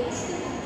はい。